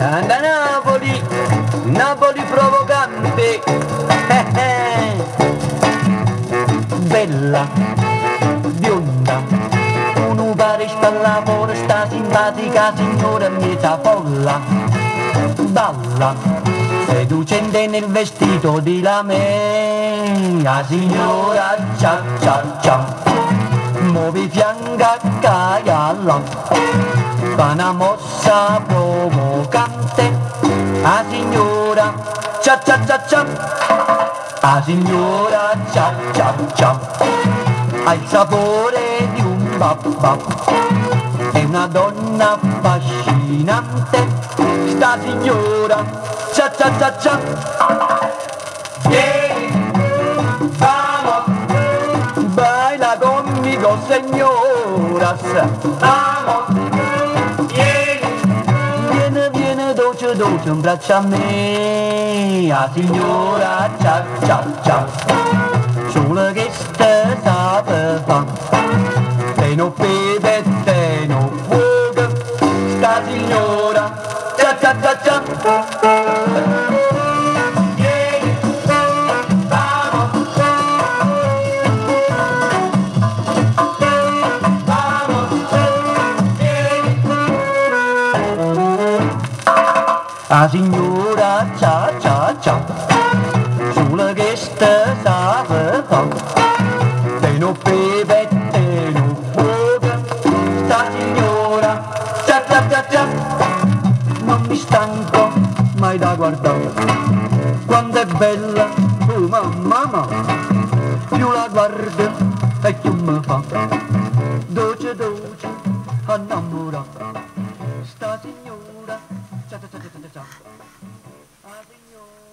Anda Napoli, Napoli provocante. Bella, bionda, uno pare sta lavoro, sta simpatica signora mezza folla. Balla, seducente nel vestito di la lamella, signora cia cia cia. Muovi fianca, caia, lampa fa una mossa provocante, la signora cia cia cia cia. La signora cia cia cia. Ha il sapore di un babba, è una donna affascinante, sta signora cia cia cia cia. Señoras, vamos, dolce dolce un braccio a me, la signora cia cia cia, solo che ste sapeva, te non beve, te non fuoca, sta signora cia cia cia cia. La signora cia cia cia, sulla che sta sapeva, te non beve, te non fuoca, sta signora cia cia cia cia, non mi stanco mai da guardare, quando è bella, oh mamma mamma, più la guardo e più mi fa, dolce dolce, innamorata, 됐다. 아, 아들요.